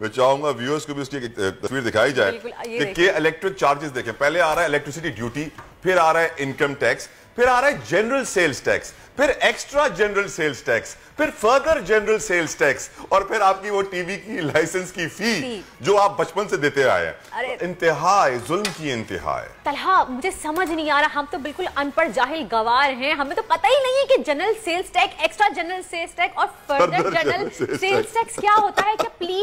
मैं चाहूँगा व्यूअर्स को भी उसकी एक तस्वीर दिखाई जाए कि के इलेक्ट्रिक चार्जेस देखें। पहले आ रहा है इलेक्ट्रिसिटी ड्यूटी फिर आ रहा है इनकम टैक्स फिर आ रहा है जनरल सेल्स टैक्स फिर एक्स्ट्रा जनरल सेल्स टैक्स फिर फर्दर जनरल सेल्स टैक्स और फिर आपकी वो टीवी की लाइसेंस की फ़ी जो आप बचपन से देते आए हैं। तो इंतहा जुल्म की इंतहा तलहा मुझे समझ नहीं आ रहा। हम तो बिल्कुल अनपढ़ जाहिल गवार हैं। हमें तो पता ही नहीं है कि general sales tax extra general sales tax और फर्दर जनरल सेल्स टैक्स क्या होता है? क्या प्लीज़